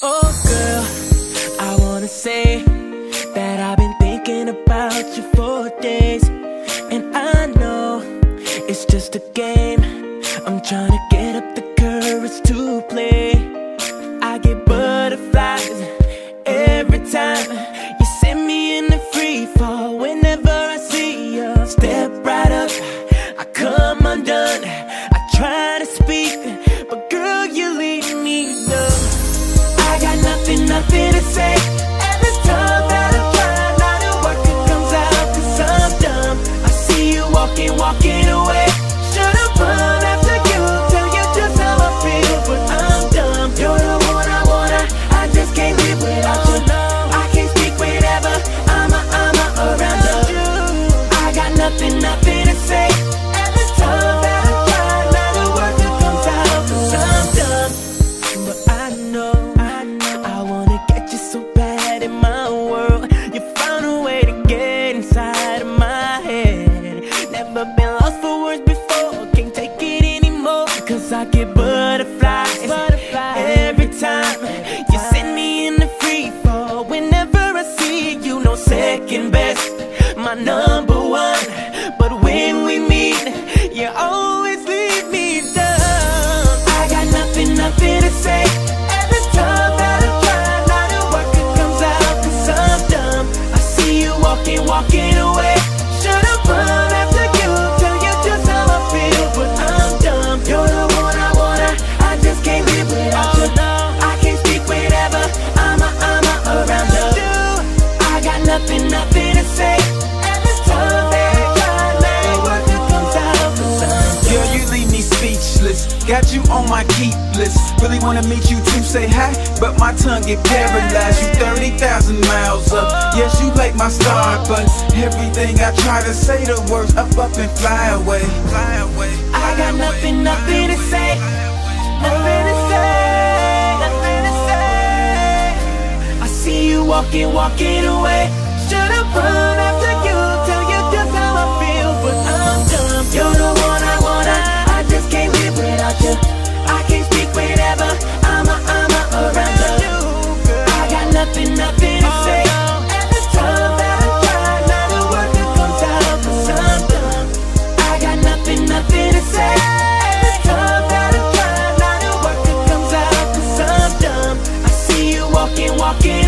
Oh girl, I wanna say that I've been thinking about you for days. And I know it's just a game. I'm trying to get up the courage to play. I get butterflies every time Got you on my keep list. Really wanna meet you to say hi, but my tongue get paralyzed. You 30,000 miles up my star, but everything I try to say, the words up, up and fly away. Fly away. I got nothing, nothing to say. Nothing to say. Nothing to say. I see you walking, walking away. Should've run after you, tell you just how I feel, but I'm. You're the one I wanna. I just can't live without you. I can't speak whenever I'm, a, I'm around you. I got nothing, nothing. walking, walking.